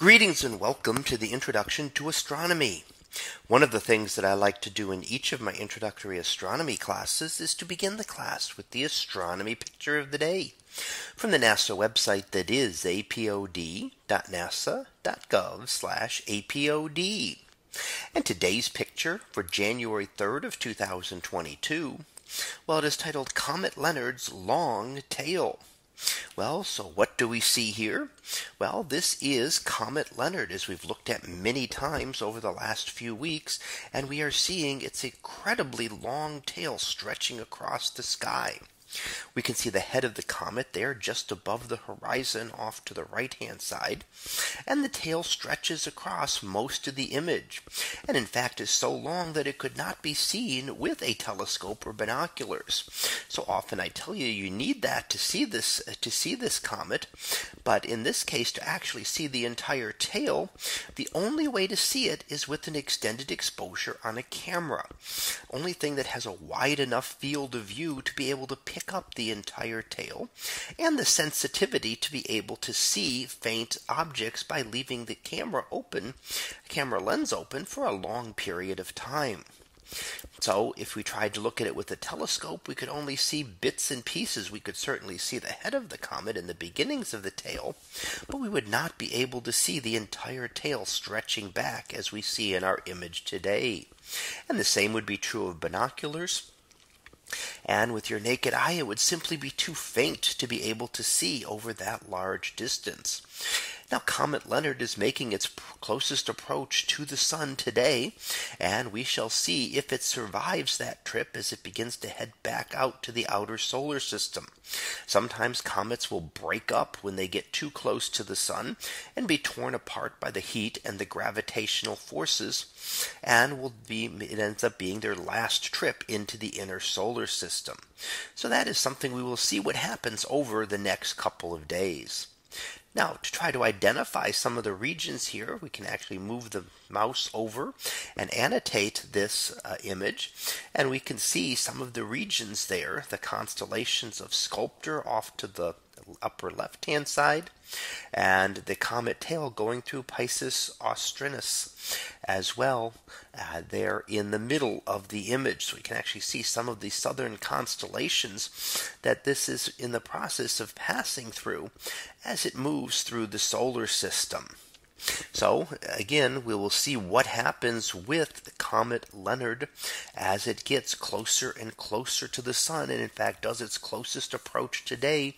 Greetings and welcome to the introduction to astronomy. One of the things that I like to do in each of my introductory astronomy classes is to begin the class with the astronomy picture of the day from the NASA website that is apod.nasa.gov apod. And today's picture for January 3rd of 2022. Well, it is titled Comet Leonard's Long Tail. Well, so what do we see here? Well, this is Comet Leonard, as we've looked at many times over the last few weeks, and we are seeing its incredibly long tail stretching across the sky. We can see the head of the comet there just above the horizon off to the right hand side. And the tail stretches across most of the image, and in fact is so long that it could not be seen with a telescope or binoculars. So often I tell you you need that to see this uh, to see this comet, but in this case to actually see the entire tail, the only way to see it is with an extended exposure on a camera. Only thing that has a wide enough field of view to be able to pick pick up the entire tail, and the sensitivity to be able to see faint objects by leaving the camera open, camera lens open for a long period of time. So if we tried to look at it with a telescope, we could only see bits and pieces. We could certainly see the head of the comet and the beginnings of the tail, but we would not be able to see the entire tail stretching back as we see in our image today. And the same would be true of binoculars and with your naked eye it would simply be too faint to be able to see over that large distance. Now, Comet Leonard is making its closest approach to the sun today, and we shall see if it survives that trip as it begins to head back out to the outer solar system. Sometimes comets will break up when they get too close to the sun and be torn apart by the heat and the gravitational forces, and will be it ends up being their last trip into the inner solar system. So that is something we will see what happens over the next couple of days. Now to try to identify some of the regions here, we can actually move the mouse over and annotate this uh, image. And we can see some of the regions there, the constellations of Sculptor off to the upper left hand side, and the comet tail going through Pisces Austrinus as well uh, there in the middle of the image. So we can actually see some of the southern constellations that this is in the process of passing through as it moves through the solar system. So again, we will see what happens with Comet Leonard as it gets closer and closer to the sun, and in fact does its closest approach today,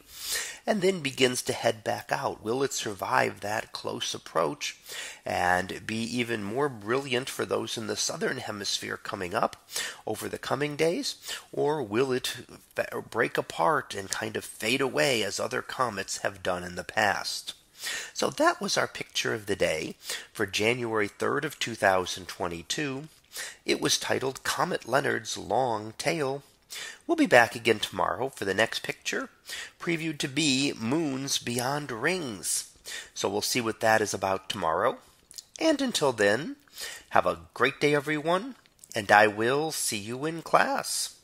and then begins to head back out. Will it survive that close approach and be even more brilliant for those in the southern hemisphere coming up over the coming days, or will it break apart and kind of fade away as other comets have done in the past? So that was our picture of the day for January 3rd of 2022. It was titled Comet Leonard's Long Tail. We'll be back again tomorrow for the next picture, previewed to be Moons Beyond Rings. So we'll see what that is about tomorrow. And until then, have a great day, everyone, and I will see you in class.